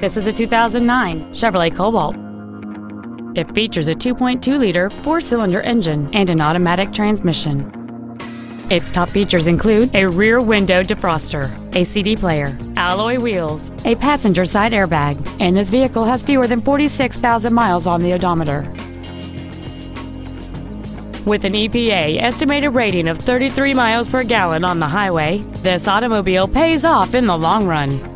This is a 2009 Chevrolet Cobalt. It features a 2.2-liter four-cylinder engine and an automatic transmission. Its top features include a rear window defroster, a CD player, alloy wheels, a passenger side airbag, and this vehicle has fewer than 46,000 miles on the odometer. With an EPA estimated rating of 33 miles per gallon on the highway, this automobile pays off in the long run.